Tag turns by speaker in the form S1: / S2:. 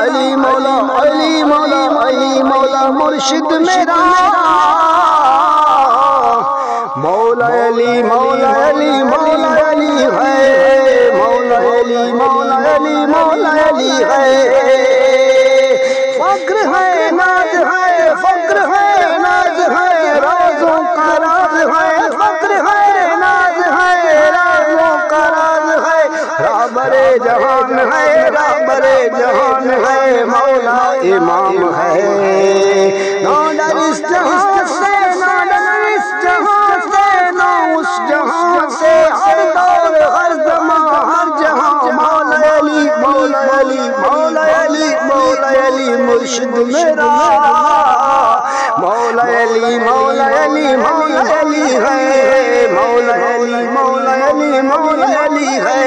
S1: علی مولا علی مولا علی مولا، مرشد میرا۔ مولا علی مولا علی مولا علی ہے۔ مولا علی مولا علی مولا علی ہے۔ فکر ہے، ناز ہے فکر ہے، ناز ہے، رازوں کا راز ہے۔ فکر ہے، ناز ہے، رازوں کا راز ہے۔ رابر جہان ہے رابر جہان امام ہے نہ اس جہان سے نہ اس جہان سے نہ اس جہان سے ہر دور ہر زمان ہر جہاں مولا علی مولا علی مولا علی مولا علی مرشد میرا مولا علی مولا علی مولا علی ہے مولا علی مولا علی مولا علی ہے